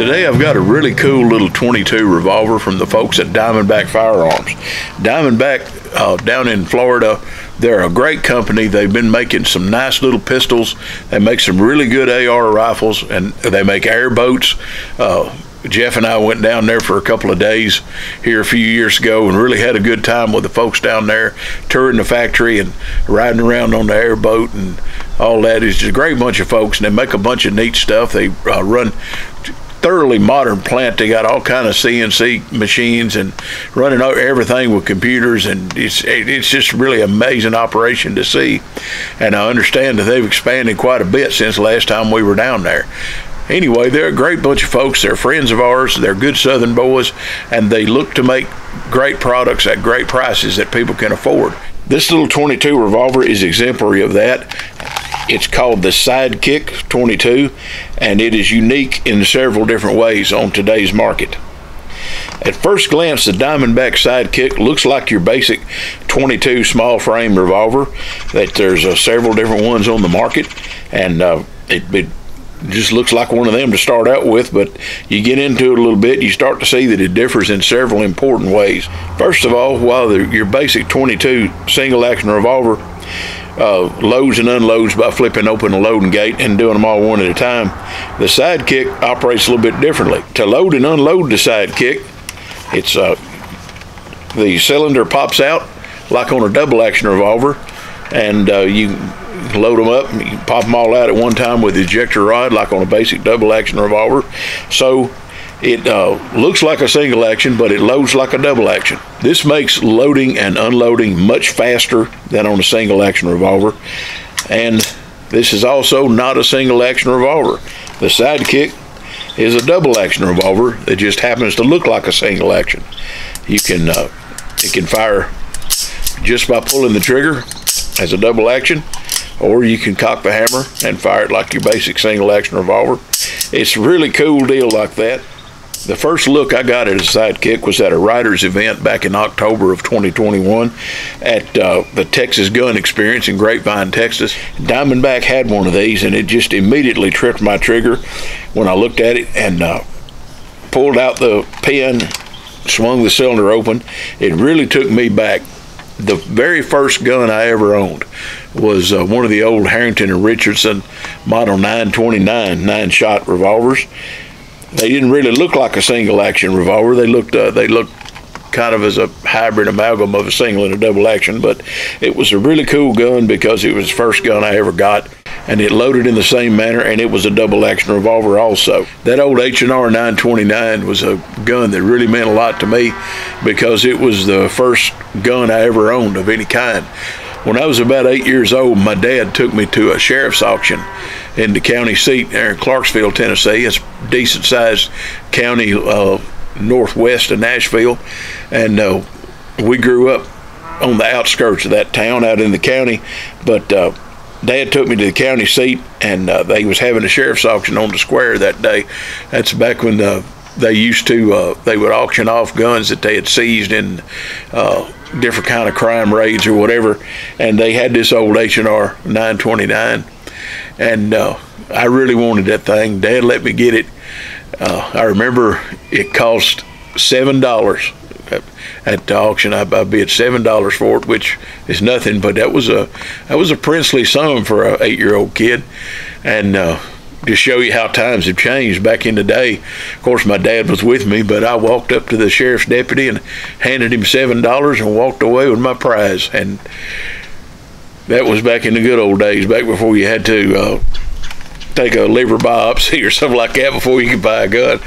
Today I've got a really cool little 22 revolver from the folks at Diamondback Firearms. Diamondback uh, down in Florida, they're a great company. They've been making some nice little pistols. They make some really good AR rifles, and they make airboats. Uh, Jeff and I went down there for a couple of days here a few years ago and really had a good time with the folks down there, touring the factory and riding around on the airboat and all that. It's just a great bunch of folks, and they make a bunch of neat stuff. They uh, run thoroughly modern plant. They got all kind of CNC machines and running everything with computers, and it's it's just really amazing operation to see. And I understand that they've expanded quite a bit since last time we were down there. Anyway, they're a great bunch of folks. They're friends of ours. They're good Southern boys, and they look to make great products at great prices that people can afford. This little 22 revolver is exemplary of that. It's called the Sidekick 22, and it is unique in several different ways on today's market. At first glance, the Diamondback Sidekick looks like your basic 22 small frame revolver. That there's uh, several different ones on the market, and uh, it, it just looks like one of them to start out with, but you get into it a little bit, you start to see that it differs in several important ways. First of all, while the, your basic 22 single action revolver uh, loads and unloads by flipping open a loading gate and doing them all one at a time, the sidekick operates a little bit differently. To load and unload the sidekick, it's uh, the cylinder pops out like on a double action revolver, and uh, you load them up, you pop them all out at one time with the ejector rod, like on a basic double action revolver. So it uh, looks like a single action, but it loads like a double action. This makes loading and unloading much faster than on a single action revolver. And this is also not a single action revolver. The sidekick is a double action revolver that just happens to look like a single action. You can uh, it can fire just by pulling the trigger as a double action or you can cock the hammer and fire it like your basic single action revolver. It's a really cool deal like that. The first look I got at a sidekick was at a writers event back in October of 2021 at uh, the Texas Gun Experience in Grapevine, Texas. Diamondback had one of these, and it just immediately tripped my trigger when I looked at it and uh, pulled out the pin, swung the cylinder open. It really took me back the very first gun I ever owned was uh, one of the old Harrington and Richardson Model 929 nine shot revolvers. They didn't really look like a single action revolver. They looked uh, they looked kind of as a hybrid amalgam of a single and a double action, but it was a really cool gun because it was the first gun I ever got and it loaded in the same manner and it was a double action revolver also. That old H&R 929 was a gun that really meant a lot to me because it was the first gun I ever owned of any kind. When I was about eight years old, my dad took me to a sheriff's auction in the county seat there in Clarksville, Tennessee. It's decent sized county uh, northwest of Nashville. And uh, we grew up on the outskirts of that town out in the county. But uh, Dad took me to the county seat, and uh, they was having a sheriff's auction on the square that day. That's back when uh, they used to uh, they would auction off guns that they had seized in uh, different kind of crime raids or whatever, and they had this old H&R 929, and uh, I really wanted that thing. Dad let me get it. Uh, I remember it cost seven dollars at the auction. I, I bid seven dollars for it, which is nothing, but that was a that was a princely sum for an eight-year-old kid, and uh, to show you how times have changed back in the day. Of course, my dad was with me, but I walked up to the sheriff's deputy and handed him seven dollars and walked away with my prize. And that was back in the good old days, back before you had to uh, take a liver biopsy or something like that before you could buy a gun.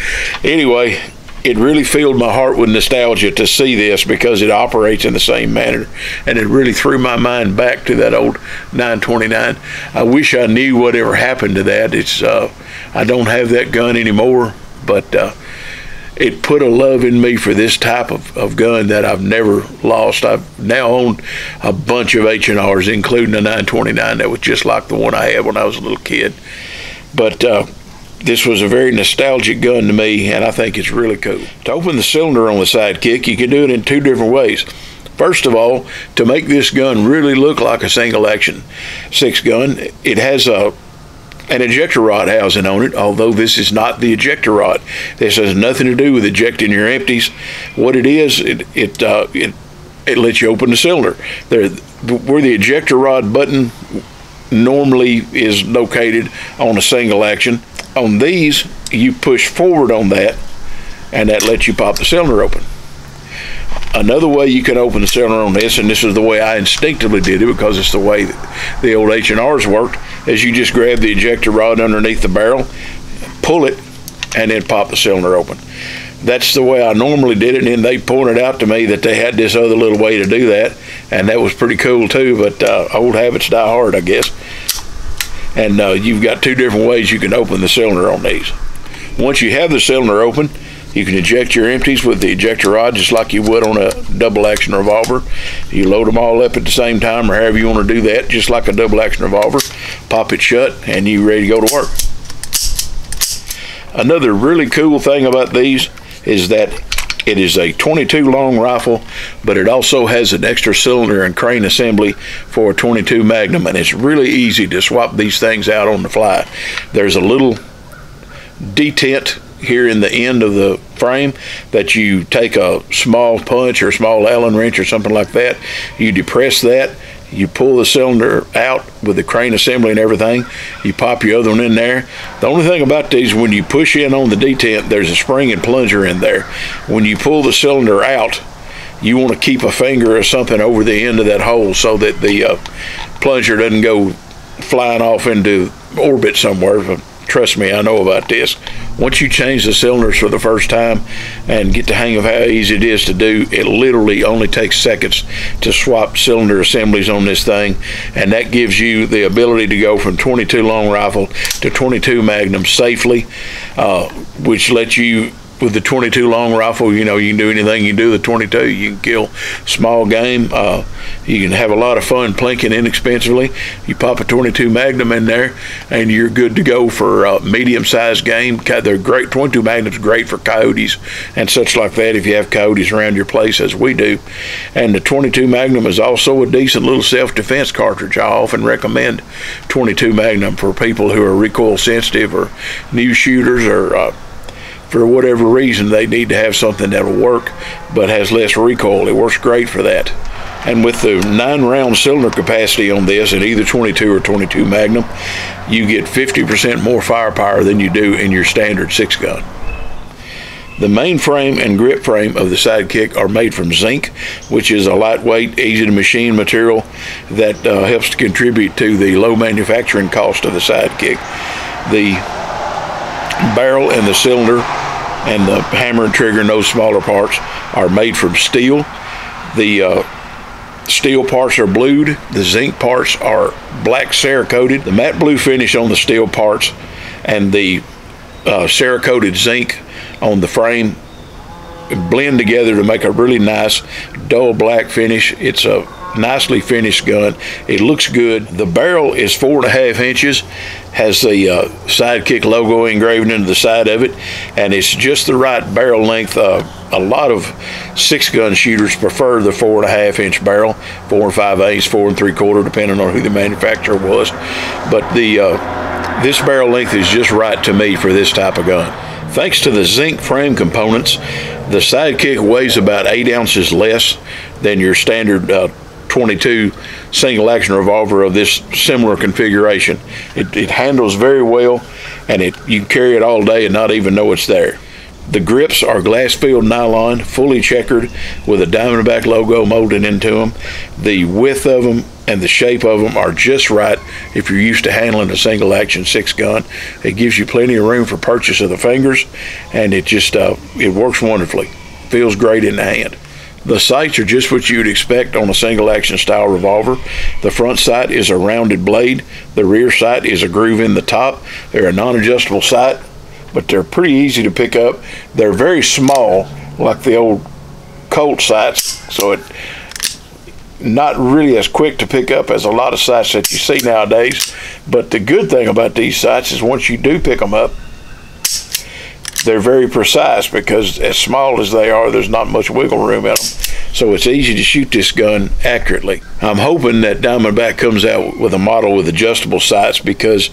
Anyway, it really filled my heart with nostalgia to see this because it operates in the same manner. And it really threw my mind back to that old 929. I wish I knew whatever happened to that. It's uh, I don't have that gun anymore, but uh, it put a love in me for this type of, of gun that I've never lost. I've now owned a bunch of H&Rs, including a 929 that was just like the one I had when I was a little kid. But uh, this was a very nostalgic gun to me, and I think it's really cool. To open the cylinder on the sidekick, you can do it in two different ways. First of all, to make this gun really look like a single action six gun, it has a an ejector rod housing on it, although this is not the ejector rod. This has nothing to do with ejecting your empties. What it is, it it uh, it, it lets you open the cylinder. There, where the ejector rod button normally is located on a single action. On these, you push forward on that, and that lets you pop the cylinder open. Another way you can open the cylinder on this, and this is the way I instinctively did it because it's the way the old H&Rs worked, is you just grab the ejector rod underneath the barrel, pull it, and then pop the cylinder open. That's the way I normally did it, and then they pointed out to me that they had this other little way to do that, and that was pretty cool too, but uh, old habits die hard, I guess. And uh, you've got two different ways you can open the cylinder on these. Once you have the cylinder open, you can eject your empties with the ejector rod just like you would on a double action revolver. You load them all up at the same time or however you want to do that, just like a double action revolver. Pop it shut and you're ready to go to work. Another really cool thing about these is that it is a 22 long rifle, but it also has an extra cylinder and crane assembly for a 22 Magnum, and it's really easy to swap these things out on the fly. There's a little detent here in the end of the frame that you take a small punch or a small Allen wrench or something like that. You depress that. You pull the cylinder out with the crane assembly and everything. You pop your other one in there. The only thing about these, when you push in on the detent, there's a spring and plunger in there. When you pull the cylinder out, you want to keep a finger or something over the end of that hole so that the uh, plunger doesn't go flying off into orbit somewhere Trust me, I know about this. Once you change the cylinders for the first time and get the hang of how easy it is to do, it literally only takes seconds to swap cylinder assemblies on this thing, and that gives you the ability to go from 22 long rifle to 22 Magnum safely, uh, which lets you with the 22 long rifle, you know, you can do anything you do with 22. You can kill small game. Uh, you can have a lot of fun plinking inexpensively. You pop a 22 Magnum in there, and you're good to go for uh, medium-sized game. They're great. 22 Magnum's great for coyotes and such like that. If you have coyotes around your place, as we do, and the 22 Magnum is also a decent little self-defense cartridge. I often recommend 22 Magnum for people who are recoil sensitive or new shooters or uh, for whatever reason they need to have something that'll work but has less recoil. It works great for that. And with the nine round cylinder capacity on this in either 22 or 22 Magnum, you get 50% more firepower than you do in your standard six gun. The main frame and grip frame of the Sidekick are made from zinc, which is a lightweight, easy to machine material that uh, helps to contribute to the low manufacturing cost of the Sidekick. The barrel and the cylinder and the hammer and trigger and those smaller parts are made from steel. The uh, steel parts are blued. The zinc parts are black Cerakoted. The matte blue finish on the steel parts and the uh, Cerakoted zinc on the frame blend together to make a really nice dull black finish. It's a nicely finished gun. It looks good. The barrel is four and a half inches, has the uh, Sidekick logo engraved into the side of it, and it's just the right barrel length. Uh, a lot of six gun shooters prefer the four and a half inch barrel, four and five eighths, four and three quarter, depending on who the manufacturer was. But the uh, this barrel length is just right to me for this type of gun. Thanks to the zinc frame components, the Sidekick weighs about eight ounces less than your standard uh, 22 single action revolver of this similar configuration. It, it handles very well and it you carry it all day and not even know it's there. The grips are glass filled nylon, fully checkered with a Diamondback logo molded into them. The width of them and the shape of them are just right if you're used to handling a single action six gun. It gives you plenty of room for purchase of the fingers and it just uh, it works wonderfully. Feels great in the hand. The sights are just what you'd expect on a single action style revolver. The front sight is a rounded blade. The rear sight is a groove in the top. They're a non-adjustable sight, but they're pretty easy to pick up. They're very small, like the old Colt sights, so it not really as quick to pick up as a lot of sights that you see nowadays. But the good thing about these sights is once you do pick them up, they're very precise because as small as they are, there's not much wiggle room in them. So it's easy to shoot this gun accurately. I'm hoping that Diamondback comes out with a model with adjustable sights because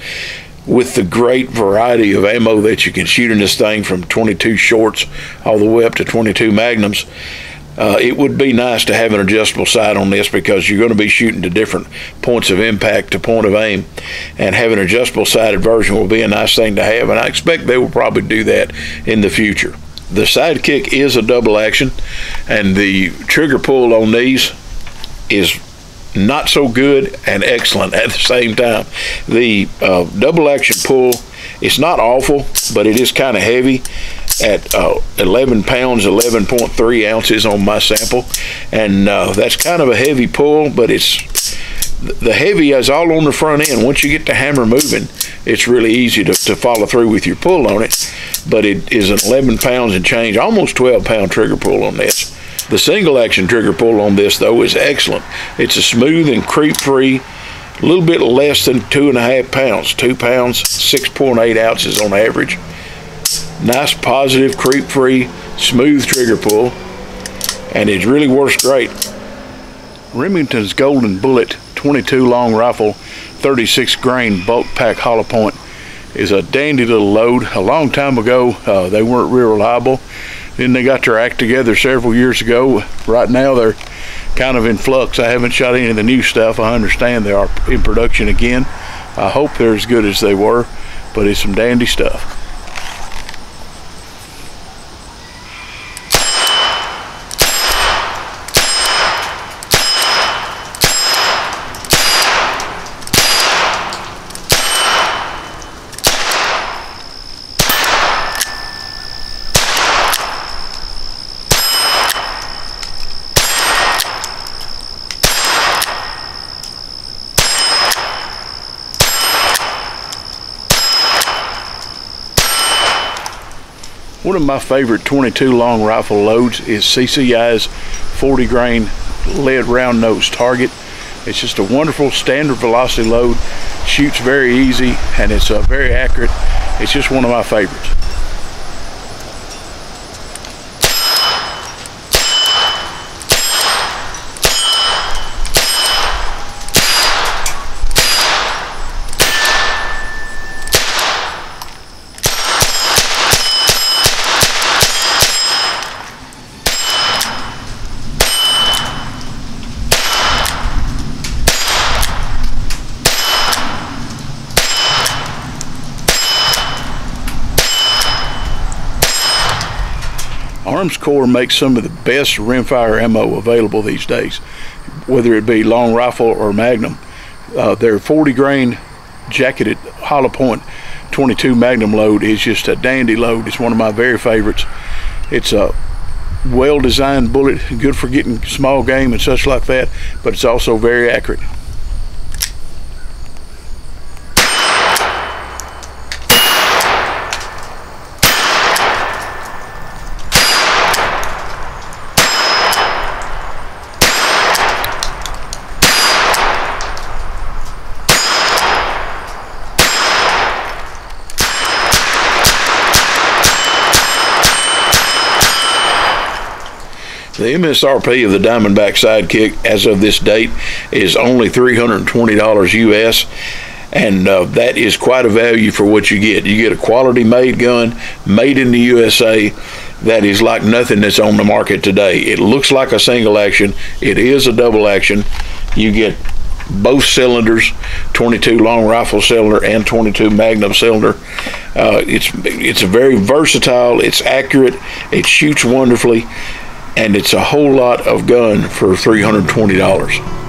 with the great variety of ammo that you can shoot in this thing from 22 shorts all the way up to 22 magnums. Uh, it would be nice to have an adjustable sight on this because you're going to be shooting to different points of impact to point of aim, and having an adjustable sighted version will be a nice thing to have, and I expect they will probably do that in the future. The sidekick is a double action, and the trigger pull on these is not so good and excellent at the same time. The uh, double action pull, it's not awful, but it is kind of heavy at uh, 11 pounds, 11.3 ounces on my sample. And uh, that's kind of a heavy pull, but it's the heavy is all on the front end. Once you get the hammer moving, it's really easy to, to follow through with your pull on it. But it is an 11 pounds and change, almost 12 pound trigger pull on this. The single action trigger pull on this though is excellent. It's a smooth and creep free, a little bit less than two and a half pounds, two pounds, 6.8 ounces on average. Nice positive creep free, smooth trigger pull, and it really works great. Remington's Golden Bullet 22 long rifle, 36 grain bulk pack hollow point is a dandy little load. A long time ago, uh, they weren't real reliable. Then they got their act together several years ago. Right now they're kind of in flux. I haven't shot any of the new stuff. I understand they are in production again. I hope they're as good as they were, but it's some dandy stuff. One of my favorite 22 long rifle loads is CCI's 40 grain lead round nose target. It's just a wonderful standard velocity load, shoots very easy, and it's uh, very accurate. It's just one of my favorites. Armscor makes some of the best rimfire ammo available these days, whether it be long rifle or magnum. Uh, their 40 grain jacketed hollow point 22 magnum load is just a dandy load. It's one of my very favorites. It's a well designed bullet, good for getting small game and such like that, but it's also very accurate. The MSRP of the Diamondback Sidekick as of this date is only $320 US and uh, that is quite a value for what you get. You get a quality made gun, made in the USA, that is like nothing that's on the market today. It looks like a single action, it is a double action. You get both cylinders, 22 long rifle cylinder and 22 magnum cylinder. Uh, it's it's very versatile. It's accurate. It shoots wonderfully and it's a whole lot of gun for $320.